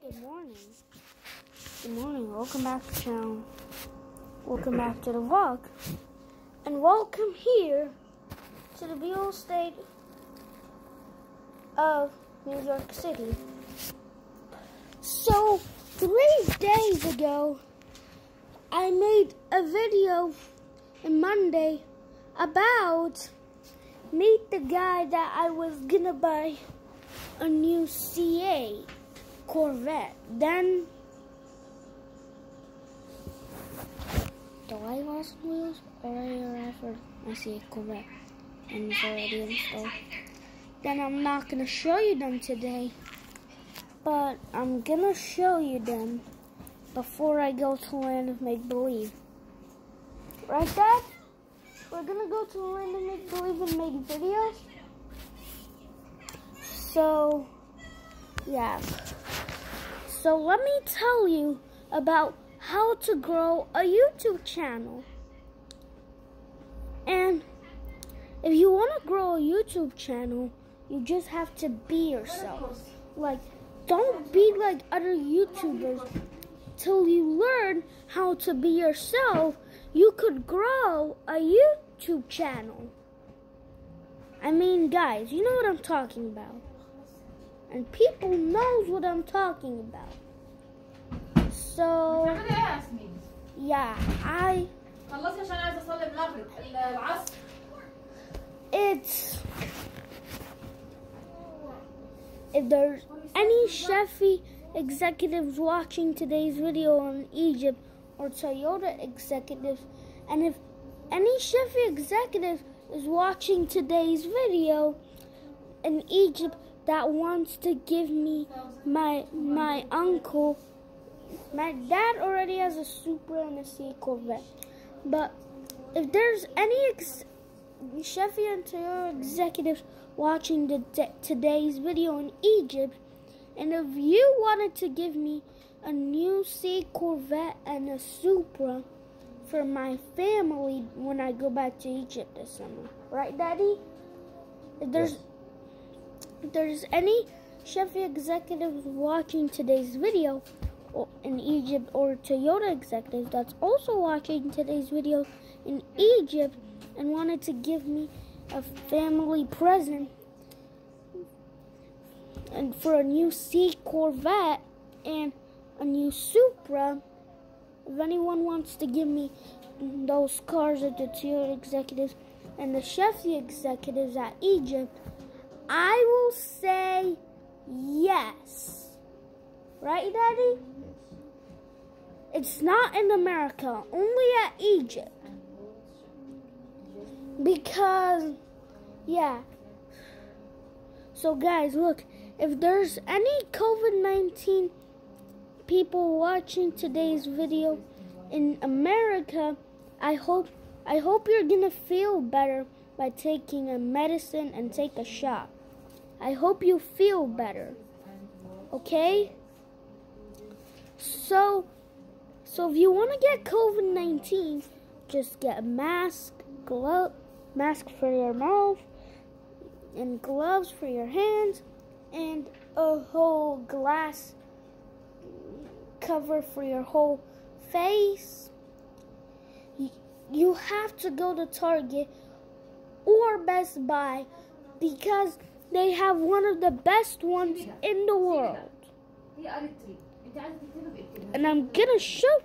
Good morning. Good morning. Welcome back to the channel. Welcome back to the vlog. And welcome here to the beautiful state of New York City. So, three days ago, I made a video on Monday about meet the guy that I was gonna buy a new C8 Corvette. Then the light lost wheels already arrived for C8 Corvette and it's already installed. Then I'm not gonna show you them today, but I'm gonna show you them before I go to Land of Make Believe. Right, Dad? We're gonna go to Land of Make Believe and make videos. So, yeah. So let me tell you about how to grow a YouTube channel. And if you want to grow a YouTube channel, you just have to be yourself. Like, don't be like other YouTubers. Till you learn how to be yourself, you could grow a YouTube channel. I mean, guys, you know what I'm talking about and people knows what I'm talking about. So yeah, I it's if there's any Chevy executives watching today's video on Egypt or Toyota executives, and if any Chevy executive is watching today's video in Egypt, that wants to give me my my uncle. My dad already has a Supra and a C Corvette, but if there's any ex- Chevy and Toyota executives watching the today's video in Egypt, and if you wanted to give me a new C Corvette and a Supra for my family when I go back to Egypt this summer, right, Daddy? If there's yes if there's any Chevy executives watching today's video in Egypt or Toyota executives that's also watching today's video in Egypt and wanted to give me a family present and for a new C Corvette and a new Supra if anyone wants to give me those cars at the Toyota executives and the Chevy executives at Egypt I will say yes. Right, Daddy? It's not in America, only at Egypt. Because, yeah. So, guys, look, if there's any COVID 19 people watching today's video in America, I hope I hope you're gonna feel better by taking a medicine and take a shot. I hope you feel better. Okay? So, so if you want to get COVID-19, just get a mask, glove, mask for your mouth, and gloves for your hands, and a whole glass cover for your whole face. You have to go to Target or Best Buy because they have one of the best ones in the world. And I'm gonna show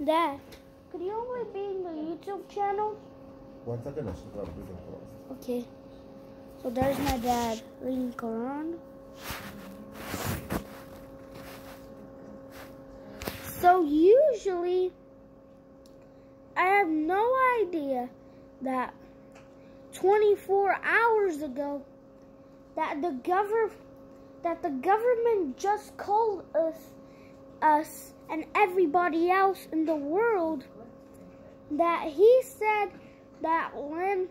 that. Could you only be in the YouTube channel? Okay. So there's my dad reading Quran. So usually, I have no idea that 24 hours ago, that the government that the government just called us us and everybody else in the world that he said that land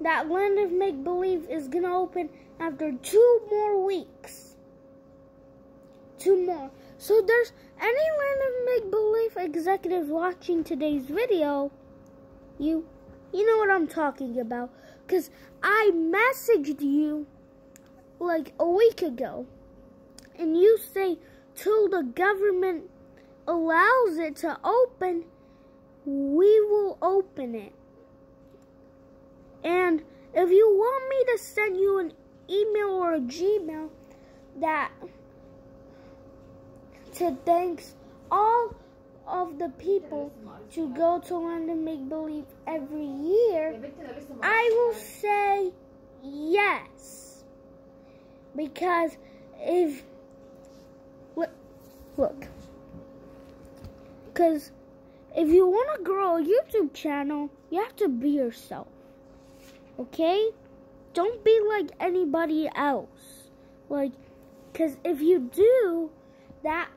that land of make believe is gonna open after two more weeks. Two more. So there's any land of make believe executives watching today's video, you you know what I'm talking about. Cause I messaged you like a week ago and you say till the government allows it to open, we will open it. And if you want me to send you an email or a Gmail that to thanks all of the people to go to Land of Make Believe every year, I will say yes. Because if, look, because if you want to grow a YouTube channel, you have to be yourself. Okay? Don't be like anybody else. Like, because if you do, that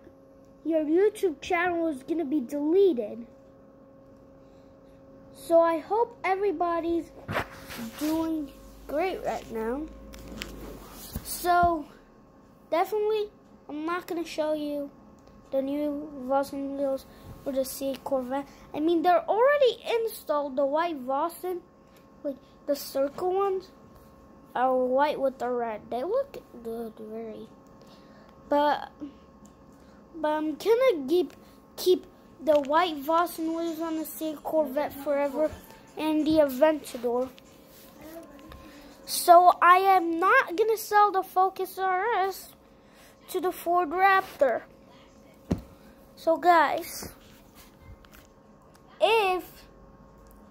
your YouTube channel is going to be deleted. So I hope everybody's doing great right now. So, definitely, I'm not going to show you the new Vossen wheels for the C8 Corvette. I mean, they're already installed, the white Vossen, like the circle ones are white with the red. They look good, very. But, but I'm gonna keep keep the white Vossen wheels on the C8 Corvette forever and the Aventador. So I am not gonna sell the Focus RS to the Ford Raptor. So guys, if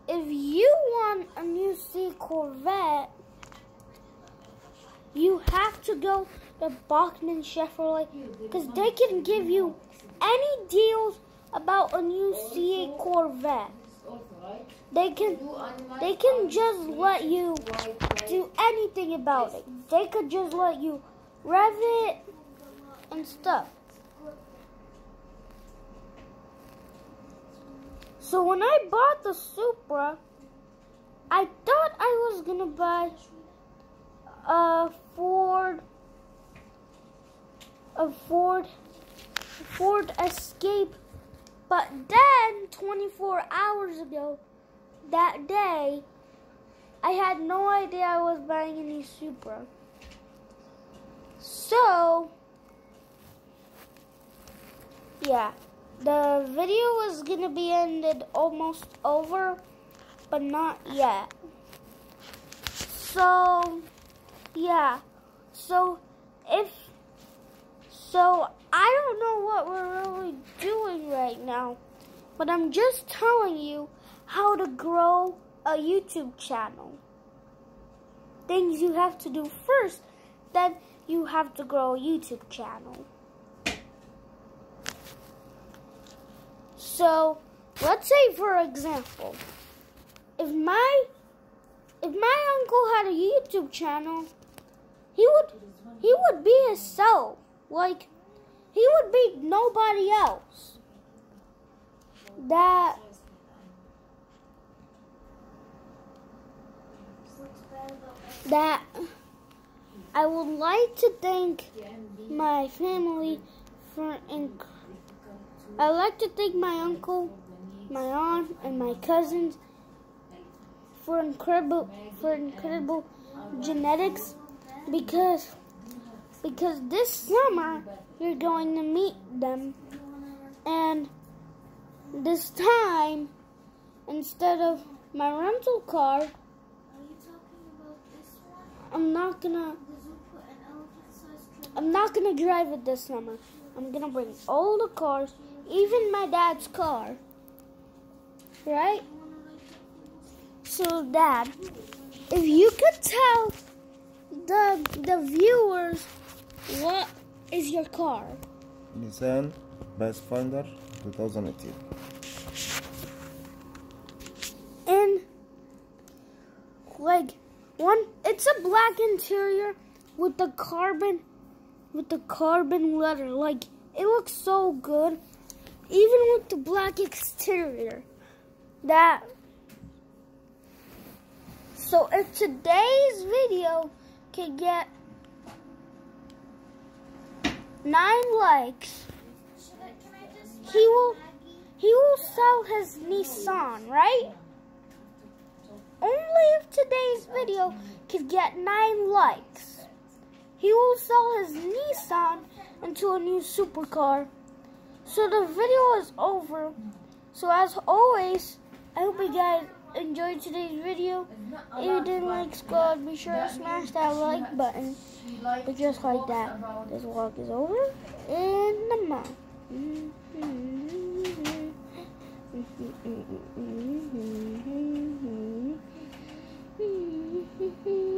if you want a new C Corvette, you have to go to Bachmann Chevrolet because they can give you any deals about a new C8 Corvette. They can they can just let you do anything about it. They could just let you rev it and stuff. So when I bought the Supra, I thought I was gonna buy a Ford a Ford Ford Escape but then 24 hours ago that day, I had no idea I was buying any Supra. So, yeah, the video was gonna be ended almost over, but not yet. So, yeah, so if, so I don't know what we're really doing right now, but I'm just telling you how to grow a YouTube channel. Things you have to do first, then you have to grow a YouTube channel. So, let's say for example, if my if my uncle had a YouTube channel, he would he would be himself. Like he would be nobody else. That that I would like to thank my family for inc- I like to thank my uncle, my aunt, and my cousins for incredible for incredible genetics because because this summer you're going to meet them and this time instead of my rental car I'm not gonna. I'm not gonna drive it this summer. I'm gonna bring all the cars, even my dad's car. Right? So, Dad, if you could tell the the viewers what is your car? Nissan Pathfinder 2018. And like one, it's a black interior with the carbon, with the carbon leather. Like, it looks so good. Even with the black exterior. That, so if today's video can get nine likes, he will, he will sell his Nissan, right? Only if today's video could get 9 likes. He will sell his Nissan into a new supercar. So the video is over. So as always, I hope you guys enjoyed today's video. If you didn't like Squad, be sure to smash that like button. But just like that, this walk is over. And the mom. Mm-hmm.